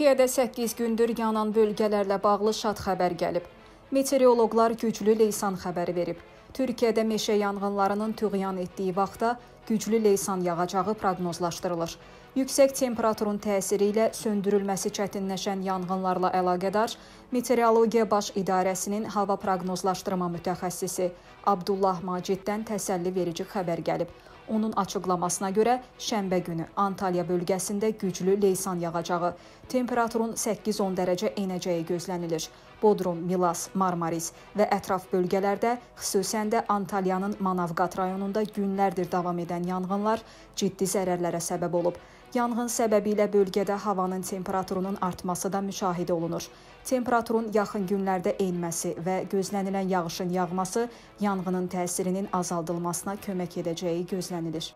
Türkiyədə 8 gündür yanan bölgələrlə bağlı şad xəbər gəlib. Meteoroloqlar güclü leysan xəbəri verib. Türkiyədə meşə yanğınlarının tüğyan etdiyi vaxtda güclü leysan yağacağı proqnozlaşdırılır. Yüksək temperaturun təsiri ilə söndürülməsi çətinləşən yanğınlarla əlaqədar Meteorologiya Baş İdarəsinin hava proqnozlaşdırma mütəxəssisi Abdullah Maciddən təsəlli verici xəbər gəlib. Onun açıqlamasına görə şənbə günü Antalya bölgəsində güclü leysan yağacağı, temperaturun 8-10 dərəcə enəcəyi gözlənilir. Bodrum, Milas, Marmaris və ətraf bölgələrdə, xüsusən də Antalyanın Manavqat rayonunda günlərdir davam edən yanğınlar ciddi zərərlərə səbəb olub. Yanğın səbəbilə bölgədə havanın temperaturunun artması da müşahidə olunur. Temperaturun yaxın günlərdə enməsi və gözlənilən yağışın yağması yanğının təsirinin azaldılmasına kömək edəcəyi gözlənilir. güvenlidir.